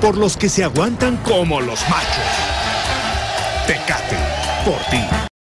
por los que se aguantan como los machos. Tecate, por ti.